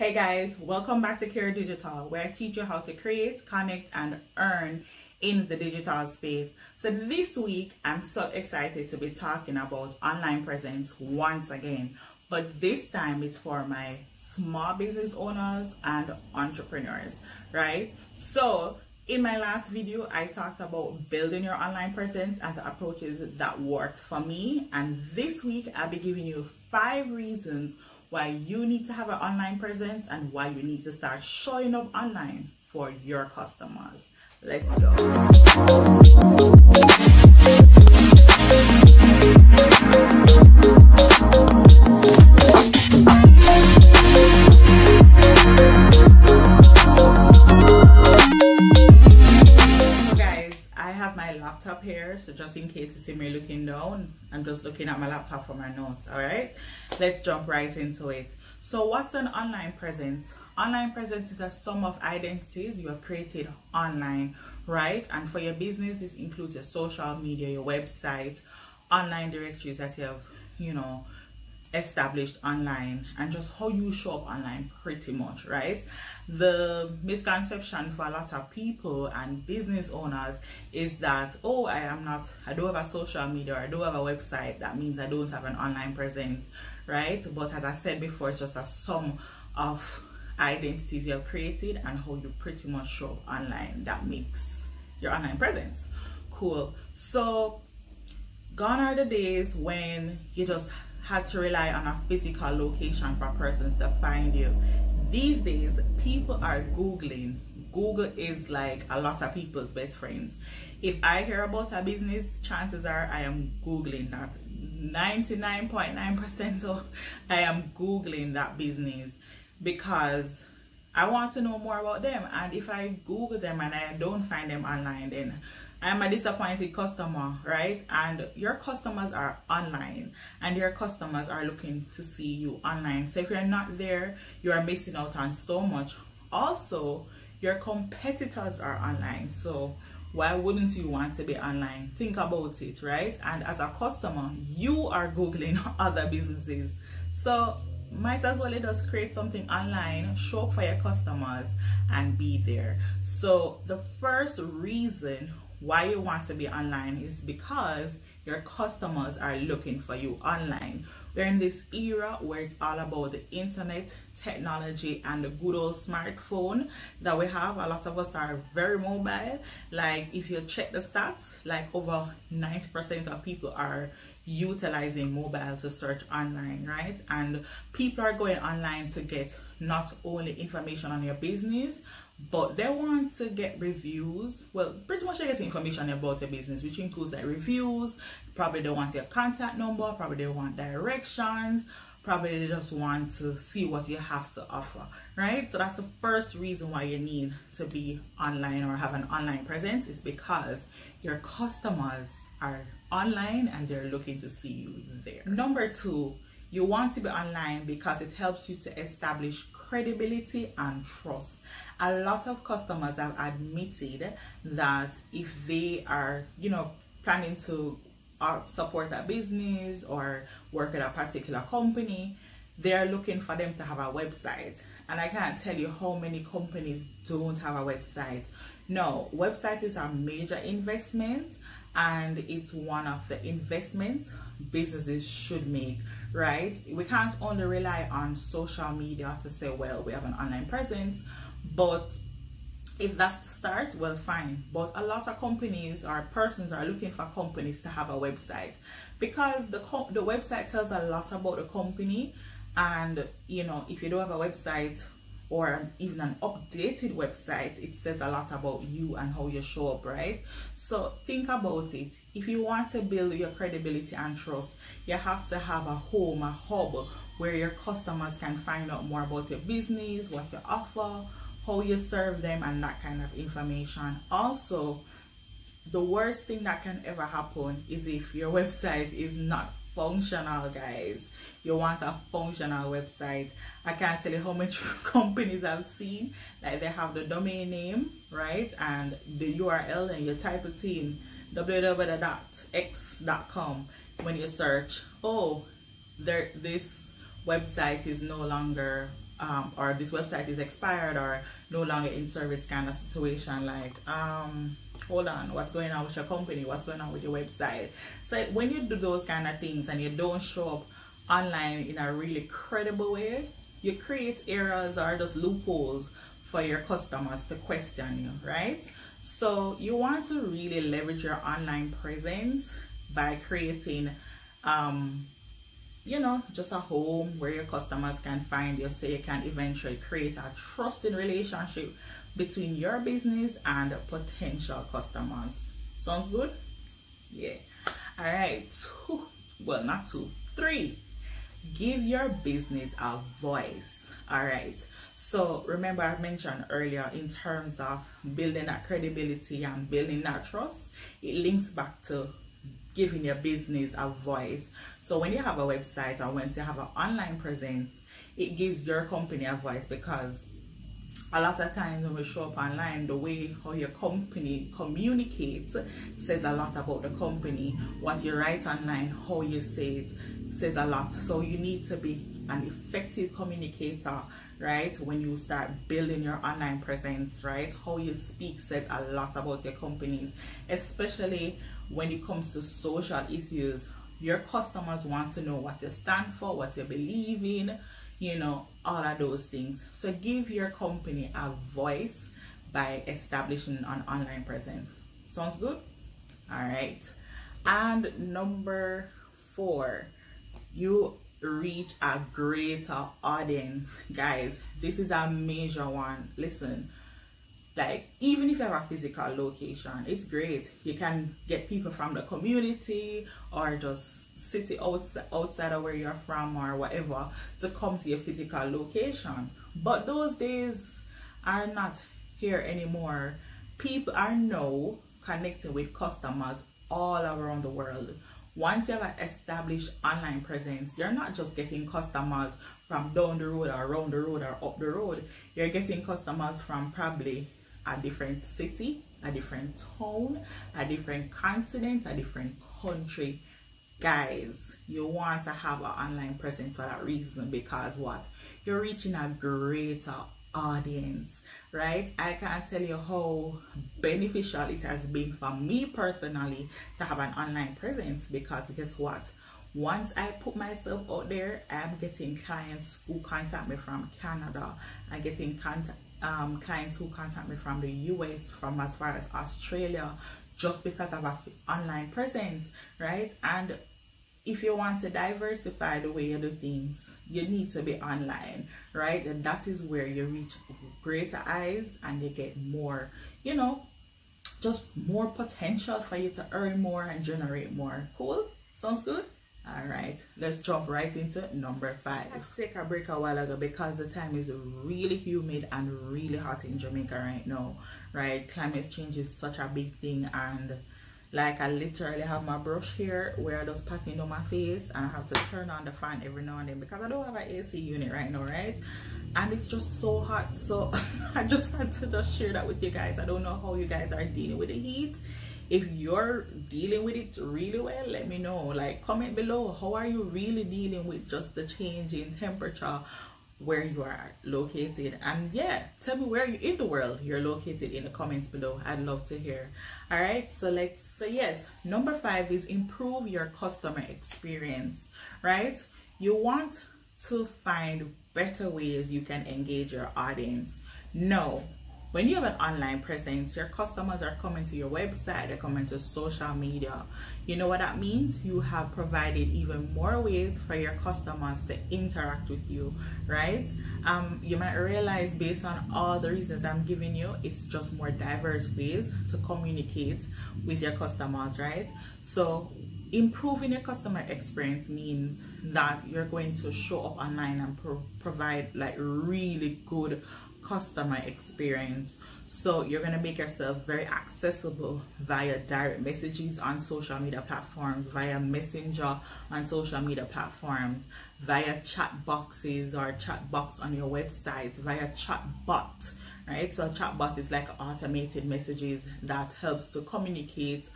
Hey guys, welcome back to Carey Digital, where I teach you how to create, connect, and earn in the digital space. So this week, I'm so excited to be talking about online presence once again, but this time it's for my small business owners and entrepreneurs, right? So in my last video, I talked about building your online presence and the approaches that worked for me. And this week, I'll be giving you five reasons why you need to have an online presence and why you need to start showing up online for your customers. Let's go. I'm just looking at my laptop for my notes all right? Let's jump right into it. So what's an online presence? Online presence is a sum of identities you have created online right? And for your business this includes your social media your website online directories that you have you know established online and just how you show up online pretty much right? The misconception for a lot of people and business owners is that oh i am not i don't have a social media i don't have a website. That means i don't have an online presence right? But as i said before it's just a sum of identities you have created and how you pretty much show up online that makes your online presence cool. So gone are the days when you just had to rely on a physical location for persons to find you. These days, people are Googling. Google is like a lot of people's best friends. If I hear about a business, chances are I am Googling that. 99.9% of I am Googling that business because I want to know more about them. And if I Google them and I don't find them online, then I'm a disappointed customer, right? And your customers are online and your customers are looking to see you online. So if you're not there, you are missing out on so much. Also, your competitors are online. So why wouldn't you want to be online? Think about it, right? And as a customer, you are Googling other businesses. So might as well let us create something online, show up for your customers and be there. So the first reason why you want to be online is because your customers are looking for you online. We're in this era where it's all about the internet, technology, and the good old smartphone that we have. A lot of us are very mobile. Like if you check the stats, like over 90% of people are utilizing mobile to search online, right? And people are going online to get not only information on your business, but they want to get reviews. Well, pretty much they get information about your business, which includes like reviews. Probably they want your contact number, probably they want directions, probably they just want to see what you have to offer, right? So that's the first reason why you need to be online or have an online presence is because your customers are online and they're looking to see you there. Number two, you want to be online because it helps you to establish credibility and trust. A lot of customers have admitted that if they are, you know, planning to uh, support a business or work at a particular company, they're looking for them to have a website. And I can't tell you how many companies don't have a website. No, website is a major investment and it's one of the investments businesses should make right we can't only rely on social media to say well we have an online presence but if that's the start well fine but a lot of companies or persons are looking for companies to have a website because the the website tells a lot about the company and you know if you don't have a website or even an updated website, it says a lot about you and how you show up, right? So think about it. If you want to build your credibility and trust, you have to have a home, a hub where your customers can find out more about your business, what you offer, how you serve them, and that kind of information. Also, the worst thing that can ever happen is if your website is not functional guys you want a functional website i can't tell you how much companies i've seen like they have the domain name right and the url and you type it in www.x.com when you search oh there this website is no longer um, or this website is expired or no longer in service kind of situation like um hold on what's going on with your company? What's going on with your website? So when you do those kind of things and you don't show up online in a really credible way you create errors or just loopholes for your customers to question you right? So you want to really leverage your online presence by creating um you know just a home where your customers can find you so you can eventually create a trusting relationship between your business and potential customers. Sounds good? Yeah. All right. Two well not two three. Give your business a voice. All right. So remember i mentioned earlier in terms of building that credibility and building that trust it links back to giving your business a voice. So when you have a website or when you have an online presence, it gives your company a voice because a lot of times when we show up online, the way how your company communicates says a lot about the company. What you write online, how you say it, says a lot. So you need to be an effective communicator, right? When you start building your online presence, right? How you speak says a lot about your companies, especially when it comes to social issues your customers want to know what you stand for what you believe in you know all of those things. So give your company a voice by establishing an online presence. Sounds good? All right. And number four you reach a greater audience. Guys this is a major one. Listen like even if you have a physical location it's great. You can get people from the community or just city outside, outside of where you're from or whatever to come to your physical location. But those days are not here anymore. People are now connecting with customers all around the world. Once you have an established online presence you're not just getting customers from down the road or around the road or up the road. You're getting customers from probably a different city, a different town, a different continent, a different country. Guys, you want to have an online presence for that reason because what? You're reaching a greater audience, right? I can't tell you how beneficial it has been for me personally to have an online presence because guess what? Once I put myself out there, I'm getting clients who contact me from Canada. I'm getting contact um, clients who contact me from the US, from as far as Australia, just because of an online presence, right? And if you want to diversify the way you do things, you need to be online, right? And that is where you reach greater eyes and you get more, you know, just more potential for you to earn more and generate more. Cool? Sounds good? All right let's jump right into number five. Let's take a break a while ago because the time is really humid and really hot in jamaica right now right? Climate change is such a big thing and like I literally have my brush here where I just patting on my face and I have to turn on the fan every now and then because I don't have an AC unit right now right? And it's just so hot so I just had to just share that with you guys. I don't know how you guys are dealing with the heat if you're dealing with it really well let me know. Like comment below how are you really dealing with just the change in temperature where you are located? And yeah tell me where you in the world you're located in the comments below. I'd love to hear. All right so let's so yes number five is improve your customer experience right? You want to find better ways you can engage your audience. No when you have an online presence, your customers are coming to your website, they're coming to social media. You know what that means? You have provided even more ways for your customers to interact with you, right? Um, you might realize based on all the reasons I'm giving you, it's just more diverse ways to communicate with your customers, right? So improving your customer experience means that you're going to show up online and pro provide like really good customer experience. So you're going to make yourself very accessible via direct messages on social media platforms, via messenger on social media platforms, via chat boxes or chat box on your website, via chat bot, right? So a chat bot is like automated messages that helps to communicate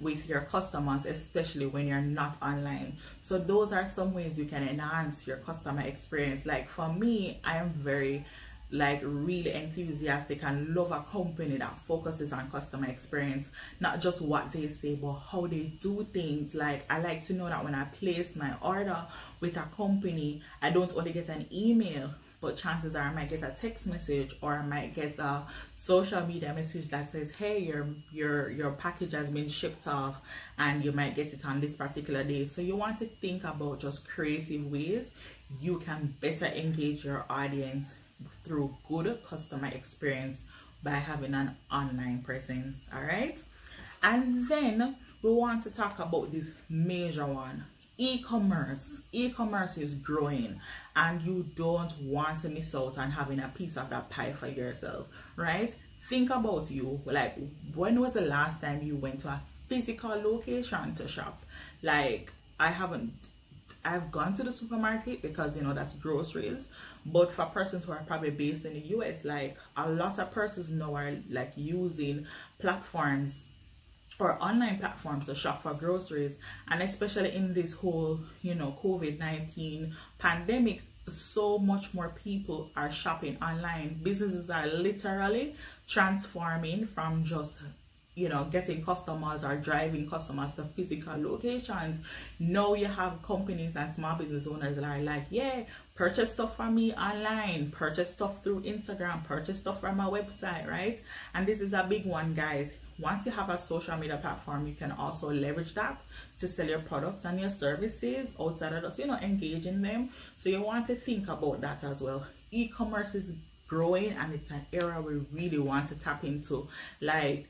with your customers, especially when you're not online. So those are some ways you can enhance your customer experience. Like for me, I am very like really enthusiastic and love a company that focuses on customer experience not just what they say but how they do things like i like to know that when i place my order with a company i don't only get an email but chances are I might get a text message or I might get a social media message that says, "Hey, your your your package has been shipped off, and you might get it on this particular day." So you want to think about just creative ways you can better engage your audience through good customer experience by having an online presence. All right, and then we want to talk about this major one e-commerce. E-commerce is growing and you don't want to miss out on having a piece of that pie for yourself right? Think about you like when was the last time you went to a physical location to shop? Like i haven't i've gone to the supermarket because you know that's groceries but for persons who are probably based in the us like a lot of persons now are like using platforms or online platforms to shop for groceries. And especially in this whole you know covid-19 pandemic so much more people are shopping online. Businesses are literally transforming from just you know getting customers or driving customers to physical locations now you have companies and small business owners that are like yeah purchase stuff from me online purchase stuff through instagram purchase stuff from my website right and this is a big one guys once you have a social media platform, you can also leverage that to sell your products and your services outside of just, you know, engaging them. So you want to think about that as well. E-commerce is growing and it's an era we really want to tap into. Like,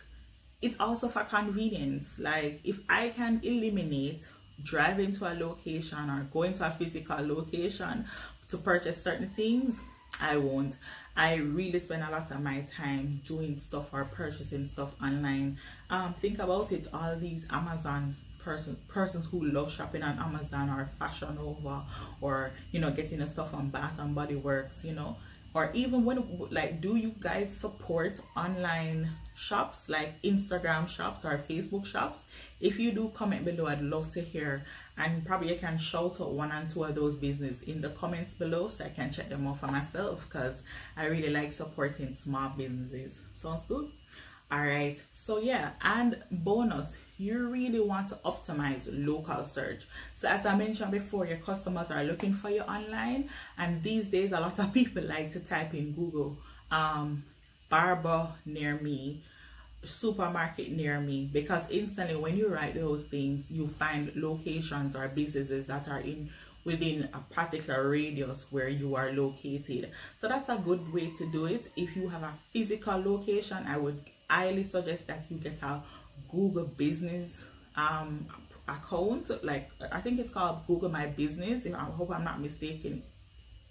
it's also for convenience. Like, if I can eliminate driving to a location or going to a physical location to purchase certain things, I won't. I really spend a lot of my time doing stuff or purchasing stuff online. Um, think about it, all these Amazon person persons who love shopping on Amazon or Fashion Nova or you know getting the stuff on Bath and Body Works, you know, or even when like do you guys support online shops like Instagram shops or Facebook shops? If you do, comment below. I'd love to hear and probably you can shout out one and two of those business in the comments below so I can check them out for myself because I really like supporting small businesses. Sounds good? Alright, so yeah, and bonus, you really want to optimize local search. So as I mentioned before, your customers are looking for you online and these days a lot of people like to type in Google um, barber near me supermarket near me because instantly when you write those things you find locations or businesses that are in within a particular radius where you are located. So that's a good way to do it. If you have a physical location i would highly suggest that you get a google business um account. Like i think it's called google my business. I hope i'm not mistaken.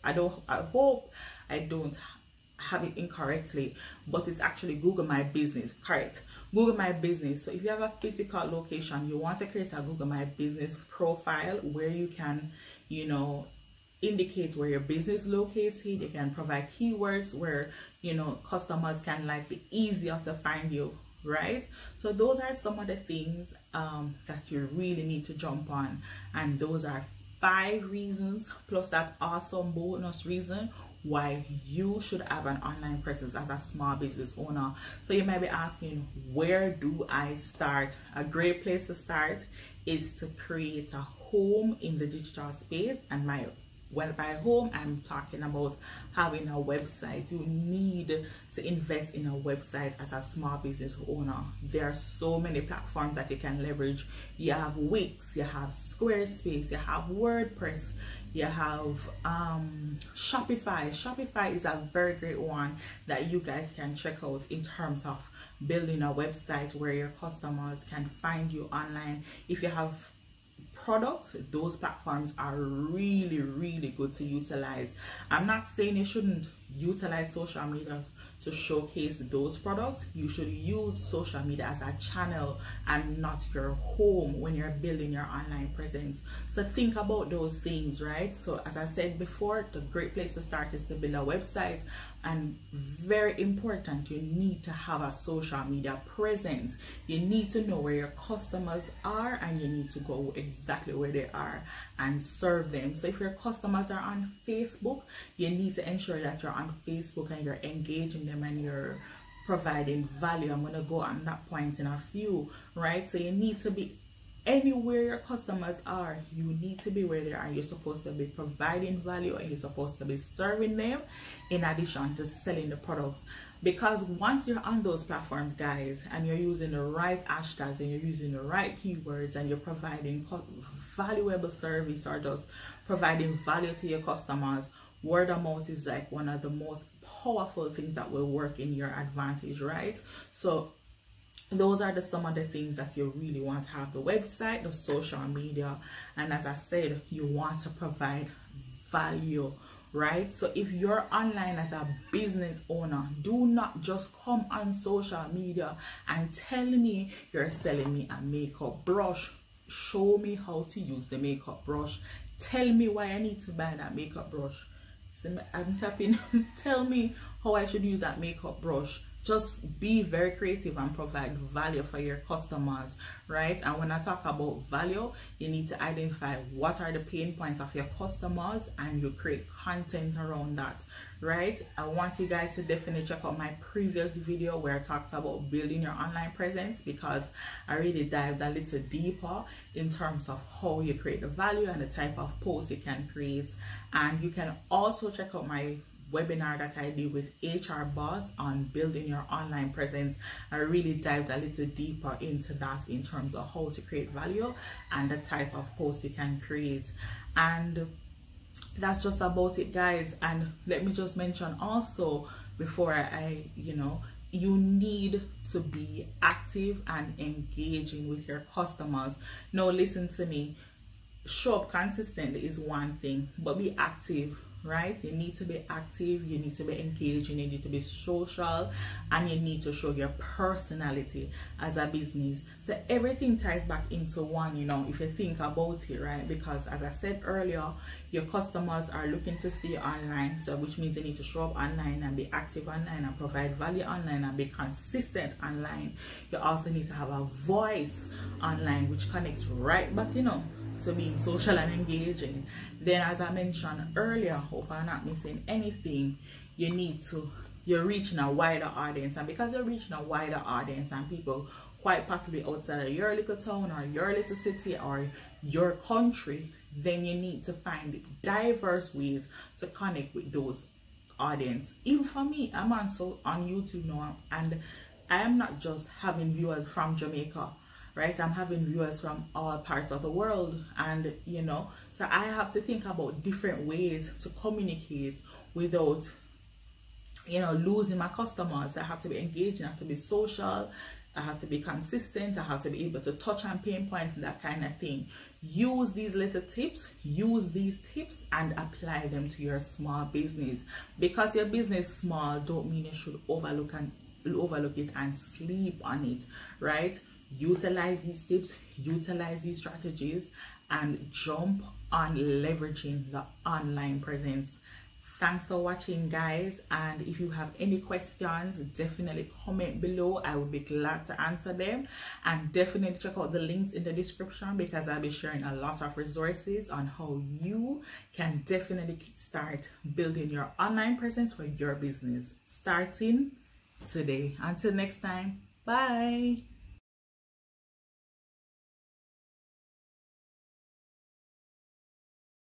I don't i hope i don't have it incorrectly but it's actually google my business correct? Google my business. So if you have a physical location you want to create a google my business profile where you can you know indicate where your business located. You can provide keywords where you know customers can like be easier to find you right? So those are some of the things um, that you really need to jump on. And those are five reasons plus that awesome bonus reason why you should have an online presence as a small business owner. So you might be asking, where do I start? A great place to start is to create a home in the digital space and my when by home i'm talking about having a website you need to invest in a website as a small business owner there are so many platforms that you can leverage you have wix you have squarespace you have wordpress you have um, Shopify. Shopify is a very great one that you guys can check out in terms of building a website where your customers can find you online. If you have products, those platforms are really, really good to utilize. I'm not saying you shouldn't utilize social media to showcase those products you should use social media as a channel and not your home when you're building your online presence. So think about those things right? So as i said before the great place to start is to build a website and very important you need to have a social media presence. You need to know where your customers are and you need to go exactly where they are and serve them. So if your customers are on facebook you need to ensure that you're on facebook and you're engaging them and you're providing value. I'm going to go on that point in a few right? So you need to be anywhere your customers are you need to be where they are you're supposed to be providing value and you're supposed to be serving them in addition to selling the products. Because once you're on those platforms guys and you're using the right hashtags and you're using the right keywords and you're providing valuable service or just providing value to your customers word of mouth is like one of the most powerful things that will work in your advantage right? So those are the some of the things that you really want to have the website the social media and as i said you want to provide value right? So if you're online as a business owner do not just come on social media and tell me you're selling me a makeup brush. Show me how to use the makeup brush. Tell me why i need to buy that makeup brush. I'm tapping. Tell me how i should use that makeup brush just be very creative and provide value for your customers right? And when i talk about value you need to identify what are the pain points of your customers and you create content around that right? I want you guys to definitely check out my previous video where i talked about building your online presence because i really dived a little deeper in terms of how you create the value and the type of posts you can create. And you can also check out my webinar that I did with HR Boss on building your online presence. I really dived a little deeper into that in terms of how to create value and the type of post you can create. And that's just about it guys and let me just mention also before I you know you need to be active and engaging with your customers now listen to me show up consistently is one thing but be active right? You need to be active you need to be engaged you need to be social and you need to show your personality as a business. So everything ties back into one you know if you think about it right? Because as i said earlier your customers are looking to see online so which means you need to show up online and be active online and provide value online and be consistent online. You also need to have a voice online which connects right back you know to being social and engaging. Then as I mentioned earlier, hope I'm not missing anything, you need to, you're reaching a wider audience. And because you're reaching a wider audience and people quite possibly outside of your little town or your little city or your country, then you need to find diverse ways to connect with those audience. Even for me, I'm on so on YouTube now and I am not just having viewers from Jamaica right? I'm having viewers from all parts of the world and you know so i have to think about different ways to communicate without you know losing my customers. I have to be engaging i have to be social i have to be consistent i have to be able to touch on pain points that kind of thing. Use these little tips use these tips and apply them to your small business. Because your business small don't mean you should overlook and overlook it and sleep on it right utilize these tips utilize these strategies and jump on leveraging the online presence. Thanks for watching guys and if you have any questions definitely comment below. I will be glad to answer them. And definitely check out the links in the description because i'll be sharing a lot of resources on how you can definitely start building your online presence for your business. Starting today. Until next time. Bye